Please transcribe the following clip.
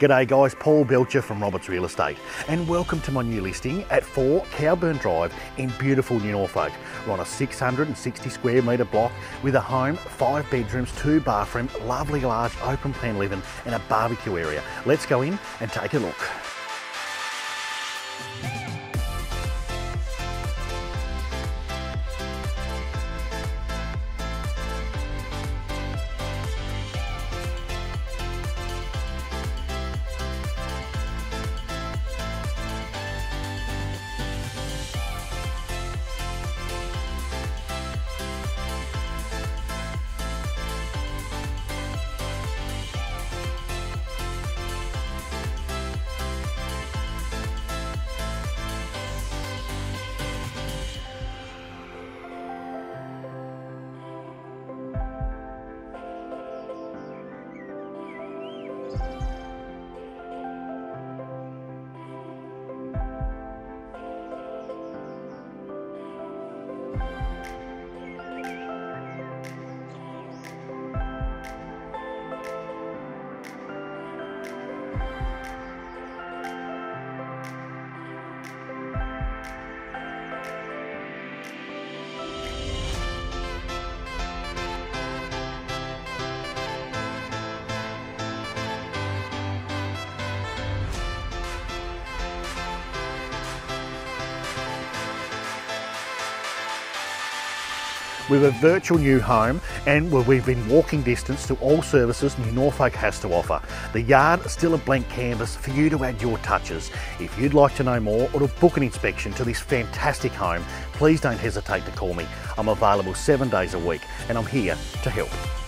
G'day guys, Paul Belcher from Roberts Real Estate and welcome to my new listing at 4 Cowburn Drive in beautiful New Norfolk. We're on a 660 square metre block with a home, 5 bedrooms, 2 bathrooms, lovely large open plan living and a barbecue area. Let's go in and take a look. We've a virtual new home and we've been walking distance to all services New Norfolk has to offer. The yard is still a blank canvas for you to add your touches. If you'd like to know more or to book an inspection to this fantastic home, please don't hesitate to call me. I'm available seven days a week and I'm here to help.